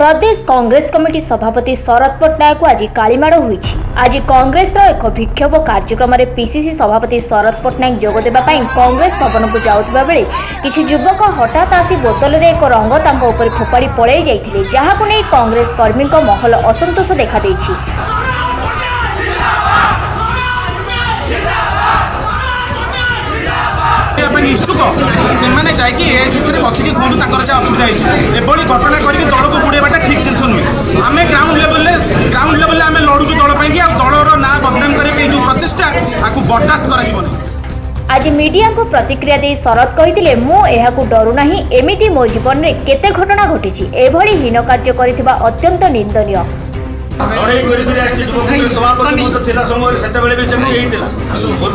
প্রদেশ Congress committee সভাপতি শরদ পট্টনাক আজ কালিমাড় হয়েছে আজ কংগ্রেসর এক বিক্ষোভ কার্যক্রমে পিসিসি সভাপতি শরদ পট্টনাক যোগ দেওয়া কংগ্রেস ভবনকু যাওয়া বেড়ে কিছু যুবক হঠাৎ আসি বোতলের এক রঙ তাঙ্ক উপরে ফোপাড়ি পড়াই যাই যাহাকু নেই কংগ্রেস কর্মী মহল অসন্তোষ দেখাদেছে ইচ্ছুক সেমানে যাইকি এআইসিসিরে বসিকি কুহতু তাঁর যা অসুবিধা হয়েছে এভাবে ঘটনা করি দলক বুড়ে ଆସୁନି ଆମେ ଗ୍ରାଉଣ୍ଡ ଲେଭେଲରେ ଗ୍ରାଉଣ୍ଡ ଲେଭେଲରେ ଆମେ ଲଢ଼ୁଛୁ ଦଳ ପାଇଁକି ଆଉ ଦଳର ନାଁ ବଦନାମ କରିବା ପାଇଁ ଯେଉଁ ପ୍ରଚେଷ୍ଟା ଆକୁ ବରଦାସ୍ତ କରାଯିବନି ଆଜି ମିଡିଆଙ୍କୁ ପ୍ରତିକ୍ରିୟା ଦେଇ ଶରତ କହିଥିଲେ ମୁଁ ଏହାକୁ ଡରୁନାହିଁ ଏମିତି ମୋ ଜୀବନରେ କେତେ ଘଟଣା ଘଟିଛି ଏଭଳି ହୀନ କାର୍ଯ୍ୟ କରିଥିବା ଅତ୍ୟନ୍ତ ନିନ୍ଦନୀୟ লড়াই করি আসছি করে সংঘর্ষ করি মু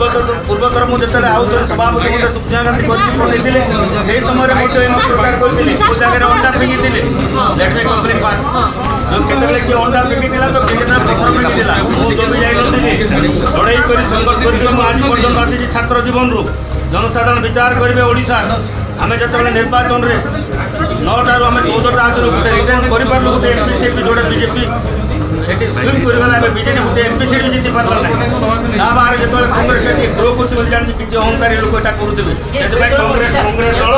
পর্যন্ত আসিছি ছাত্র জীবনরু জনসাধারণ বিচার করবে ওড়শার আমি যেত নির্বাচন নটার আমি চৌদটা আসলে গোটে রিটার্ন করে পারলু গোটে এমপি সিপি যেটা বিজেপি ಜೊತೆ ಸ್ವಿಮ್ ಕುರಿವಲ್ಲ ಬಿಜೆಪಿ ಮುಂದೆ ಎಂ ಪಿ ಸಿಡಿ ಜೊತೆ ಬರಲ್ಲ ನಾವಾರ ଯେତେବେଳେ କଂଗ୍ରେସ ଏଠି ଗ୍ରୋ କରୁଛି ବୋଲି ଜାଣିଛି କିଛି ଅହଙ୍କାରୀ ଲୋକ ଏଟା କରୁଥିବେ ସେଥିପାଇଁ କଂଗ୍ରେସ କଂଗ୍ରେସ ଦଳ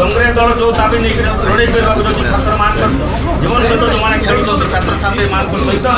କଂଗ୍ରେସ ଦଳ ଯେଉଁ ଦାବି ନେଇକରି ଘୋଡ଼େଇ କରିବାକୁ ଯଦି ଛାତ୍ରମାନଙ୍କର ଜୀବନ ସହିତ ଯେଉଁମାନେ ଖେଳୁଛନ୍ତି ଛାତ୍ରଛାତ୍ରୀମାନଙ୍କ ସହିତ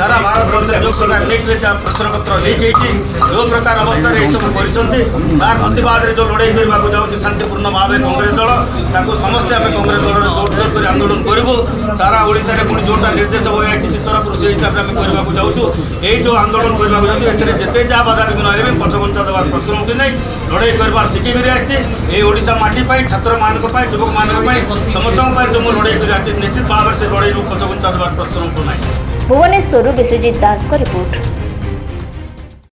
ସାରା ଭାରତବର୍ଷରେ ଯେଉଁ ପ୍ରକାର ନିଟ୍ରେ ଯାହା ପ୍ରଶ୍ନପତ୍ର ଲିକ୍ ହେଇଛି ଯେଉଁ ପ୍ରକାର ଅବସ୍ଥାରେ ଏସବୁ କରିଛନ୍ତି ତାର ପ୍ରତିବାଦରେ ଯେଉଁ ଲଢ଼େଇ କରିବାକୁ ଯାଉଛି ଶାନ୍ତିପୂର୍ଣ୍ଣ ଭାବେ କଂଗ୍ରେସ ଦଳ ତାକୁ ସମସ୍ତେ ଆମେ କଂଗ୍ରେସ ଦଳରେ ଭୋଟ୍ କରି ଆନ୍ଦୋଳନ କରିବୁ ସାରା ଓଡ଼ିଶାରେ ପୁଣି ଯେଉଁଟା ନିର୍ଦ୍ଦେଶ ହୋଇଯାଇଛି ଚିତ୍ତର ଖୁସି ହିସାବରେ ଆମେ କରିବାକୁ ଯାଉଛୁ ଏଇ ଯେଉଁ ଆନ୍ଦୋଳନ କରିବାକୁ ଯାଉଛୁ ଏଥିରେ ଯେତେ ଯାହା ବାଧା ବିଘ୍ନ ଆଣିବେ ପଛ ପଛଘୁଞ୍ଚା ଦେବାର ପ୍ରଶ୍ନ ହେଉଛି ନାହିଁ ଲଢ଼େଇ କରିବାର ଶିଖିକରି ଆସିଛି ଏଇ ଓଡ଼ିଶା ମାଟି ପାଇଁ ଛାତ୍ରମାନଙ୍କ ପାଇଁ ଯୁବକମାନଙ୍କ ପାଇଁ ସମସ୍ତଙ୍କ ପାଇଁ ଯେଉଁ ମୁଁ ଲଢ଼େଇ କରି ଆସିଛି ନିଶ୍ଚିତ ଭାବରେ ସେ ଲଢ଼େଇରୁ ପଛଘୁଞ୍ଚା ଦେବାର ପ୍ରଶ୍ନ ହେଉଛି ନାହିଁ ଭୁବନେଶ୍ୱରରୁ ବିଶ୍ୱଜିତ ଦାସଙ୍କ ରିପୋର୍ଟ